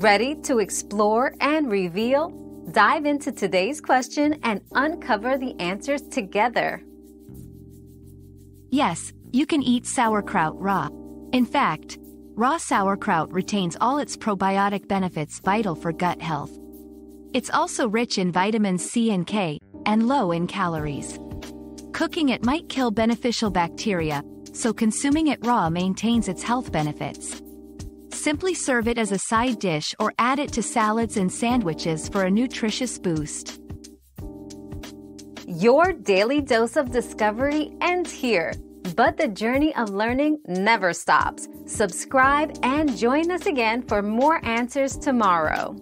Ready to explore and reveal? Dive into today's question and uncover the answers together. Yes, you can eat sauerkraut raw. In fact, raw sauerkraut retains all its probiotic benefits vital for gut health. It's also rich in vitamins C and K, and low in calories. Cooking it might kill beneficial bacteria, so consuming it raw maintains its health benefits. Simply serve it as a side dish or add it to salads and sandwiches for a nutritious boost. Your daily dose of discovery ends here, but the journey of learning never stops. Subscribe and join us again for more answers tomorrow.